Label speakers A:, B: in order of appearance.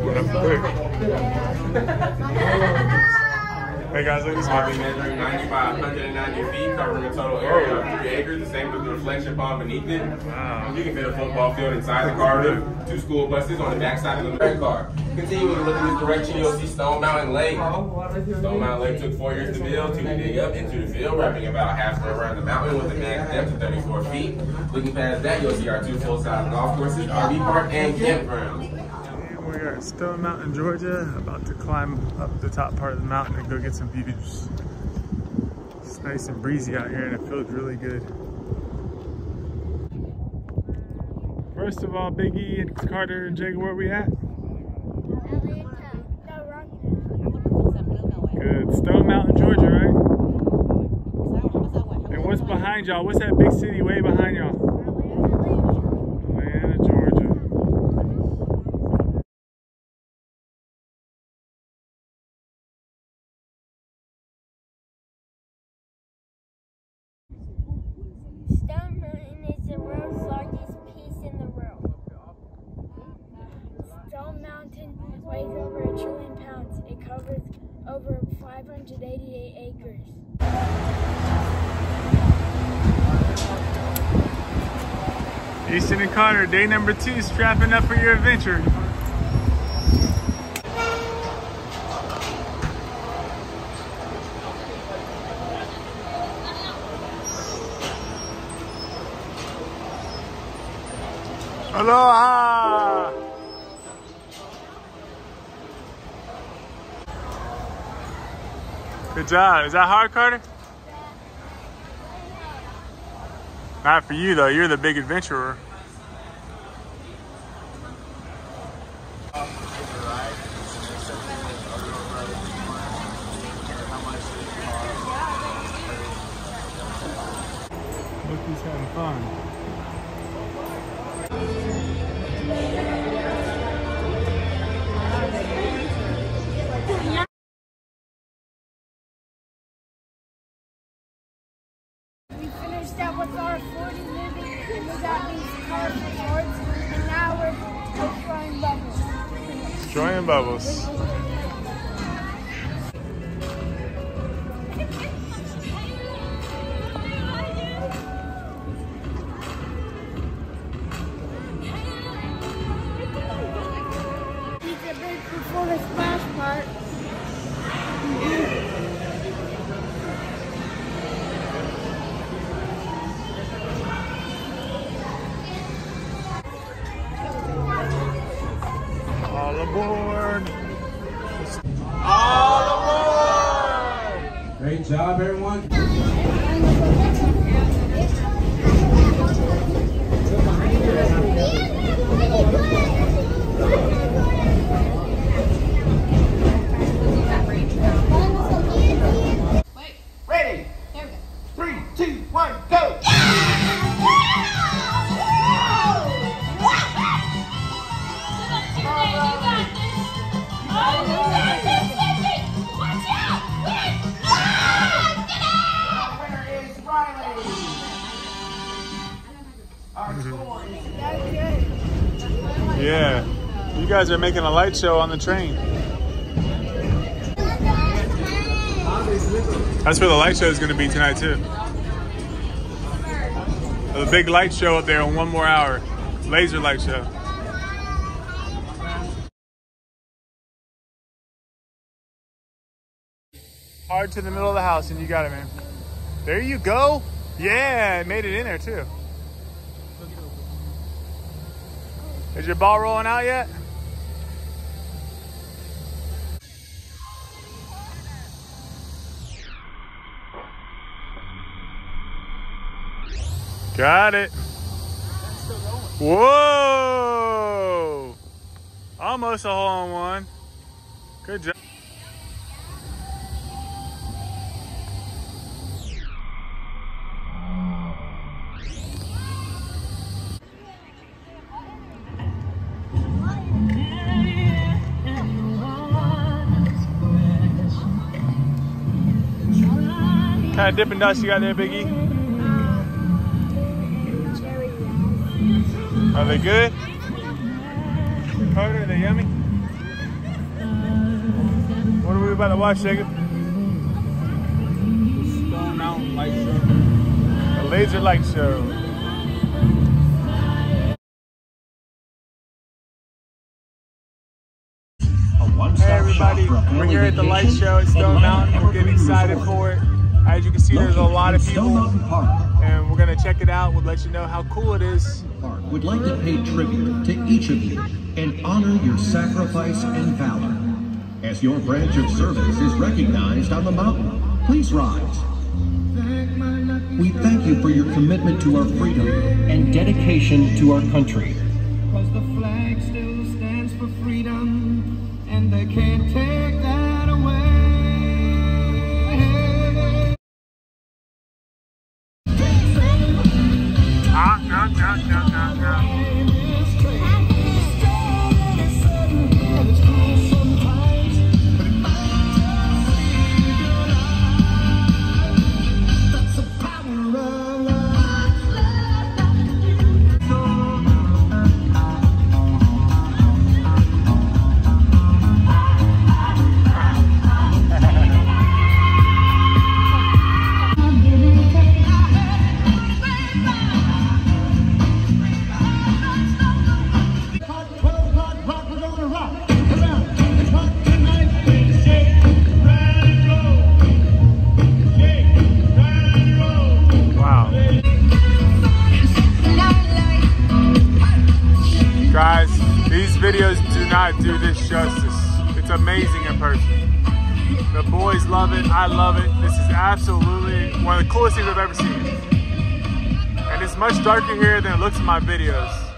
A: Went up quick. Hey guys, look at this
B: I'll be
A: one.
B: measuring 90 by 190 feet, covering a total area of three acres, the same with the reflection pond beneath it.
A: Wow.
B: You can fit a football field inside the car with two school buses on the backside of the red car. Continuing to look in this direction, you'll see Stone Mountain Lake. Stone Mountain Lake took four years to build, two to dig up into the field, wrapping about halfway around the mountain with a max depth of 34 feet. Looking past that, you'll see our two full-size golf courses, RV park, and campgrounds.
A: We are at Stone Mountain, Georgia, about to climb up the top part of the mountain and go get some views. It's nice and breezy out here and it feels really good. First of all, Biggie and Carter and Jake, where are we at? Good. Stone Mountain, Georgia, right? And what's behind y'all? What's that big city way behind y'all?
C: It covers over 588 acres.
A: Easton and Carter, day number two, strapping up for your adventure. Aloha! Good job. Is that hard, Carter? Not for you though. You're the big adventurer.
C: Bubbles. Before the splash part.
B: Job, everyone.
A: Guys are making a light show on the train. That's where the light show is going to be tonight too. A big light show up there in one more hour. Laser light show. Hard to the middle of the house and you got it, man. There you go. Yeah, made it in there too. Is your ball rolling out yet? Got it. Whoa! Almost a hole in one. Good job. Kind of Dippin' Dots you got there, Biggie? Are they good? Carter, are they yummy? What are we about to watch, Shaker?
D: Stone Mountain Light Show.
A: A Laser Light Show. Hey everybody, we're here at the light show at Stone Mountain. We're getting excited for it. As you can see, there's a lot of people, and we're gonna check it out. We'll let you know how cool it is.
E: Would like to pay tribute to each of you and honor your sacrifice and valor. As your branch of service is recognized on the mountain, please rise. We thank you for your commitment to our freedom and dedication to our country.
F: Cause the flag still stands for freedom, and they can't take that away.
A: Not do this justice. It's amazing in person. The boys love it. I love it. This is absolutely one of the coolest things I've ever seen. And it's much darker here than it looks in my videos.